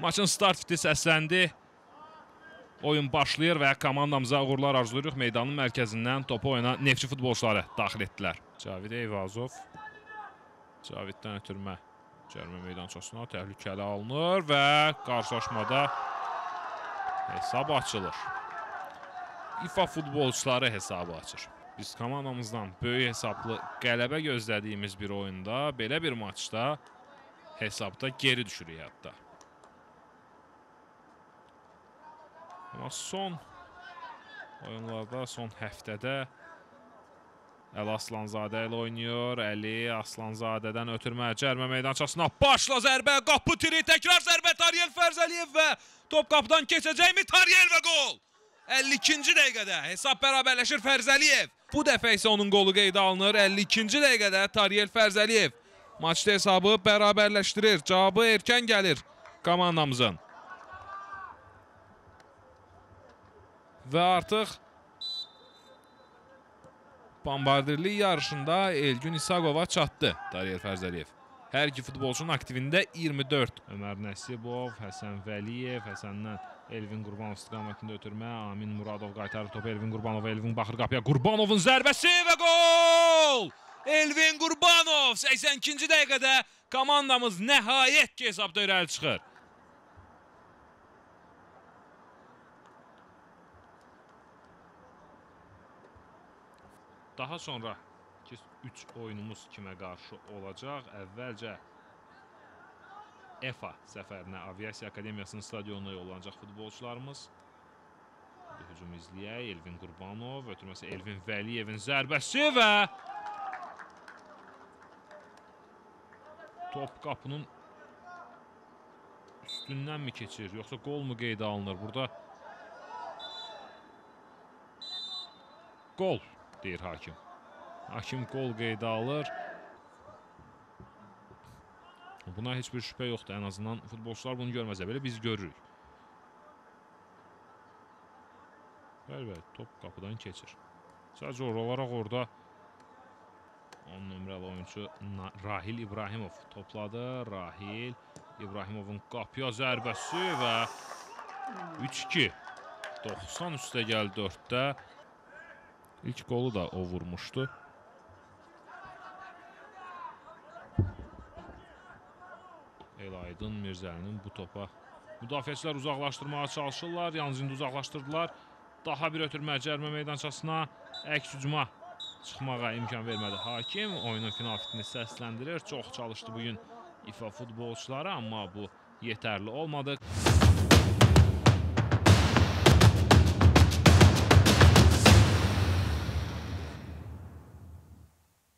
Maçın start fiti səsləndi. Oyun başlayır və komandamıza uğurlar arzulayırıq. Meydanın mərkəzindən topu oyuna Neftçi futbolçuları daxil etdilər. Cavid Eyvazov Caviddən ötürmə cərmə meydançasına təhlükəli alınır və qarşılaşmada hesab açılır. İFA futbolçuları hesabı açır. Biz komandamızdan böyük hesablı qələbə gözlədiyimiz bir oyunda, belə bir maçda hesabda geri düşürük hətta. Amma son oyunlarda, son həftədə Əli Aslanzadə ilə oynayır. Əli Aslanzadədən ötürmə cərmə meydançasına başla zərbə, qapı tiri, təkrar zərbə Tariyel Fərzəliyev və top qapıdan keçəcəkmi? Tariyel və gol! 52-ci dəqiqədə hesab bərabərləşir Fərzəliyev. Bu dəfə isə onun qolu qeydə alınır. 52-ci dəqiqədə Tariyel Fərzəliyev maçda hesabı bərabərləşdirir. Cavabı erkən gəlir komandamızın. Və artıq Bombardirlik yarışında Elgün İsaqova çatdı Dariyel Fərzəliyev. Hər iki futbolçunun aktivində 24. Ömər Nəsibov, Həsən Vəliyev, Həsəndən Elvin Qurbanov istiqamətində ötürmə. Amin Muradov qaytarır topu Elvin Qurbanova. Elvin baxır qapıya. Qurbanovun zərbəsi və gol! Elvin Qurbanov 82-ci dəqiqədə komandamız nəhayət ki hesabda irəli çıxır. Daha sonra ki 3 oyunumuz kimə qarşı olacaq? Əvvəlcə EFA səfərinə Aviasiya Akademiyasının stadionuna yollanacaq futbolçularımız. Bir hücum izləyək. Elvin Qurbanov, ötürməsi Elvin Vəliyevin zərbəsi və top qapının üstündənmi keçir, yoxsa qol mu qeydə alınır? Burada qol deyir hakim. Hakim qol qeydə alır. Buna heç bir şübhə yoxdur. Ən azından futbolçular bunu görməsə belə biz görürük. Bəli, bəli, top qapıdan keçir. Sadəcə olaraq orada 10 nömrəli oyunçu Rahil İbrahimov topladı. Rahil İbrahimovun qapıya zərbəsi və 3-2. 90 üstə gəl 4-də. İlk qolu da o vurmuşdu. Elaydın Mirzəlinin bu topa müdafiəçilər uzaqlaşdırmağa çalışırlar. Yalnız indi uzaqlaşdırdılar. Daha bir ötürmə cərmə meydançasına əks hücuma çıxmağa imkan vermədi hakim. Oyunun final fitini səsləndirir. Çox çalışdı bugün İFA futbolçuları, amma bu yetərli olmadı.